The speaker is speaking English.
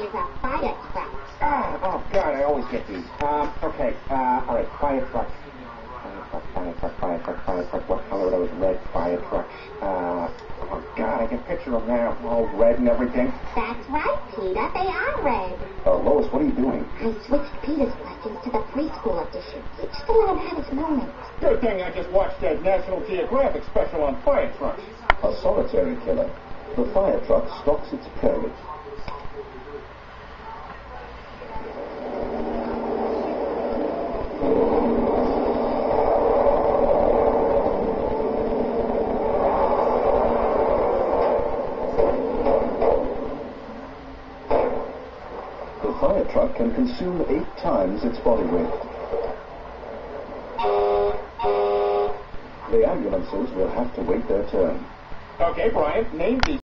is a fire truck. Ah, oh, God, I always get these. Um, okay, uh, all right, fire truck. Fire truck, fire truck, fire truck, fire truck. What color are those red fire trucks? Uh, oh, God, I can picture them now, all red and everything. That's right, Peter. They are red. Uh, Lois, what are you doing? I switched Peter's questions to the preschool edition. Each to let him have his moment. Good thing I just watched that National Geographic special on fire trucks. A solitary killer. The fire truck stalks its prey. The fire truck can consume eight times its body weight. The ambulances will have to wait their turn. Okay, Brian, name these.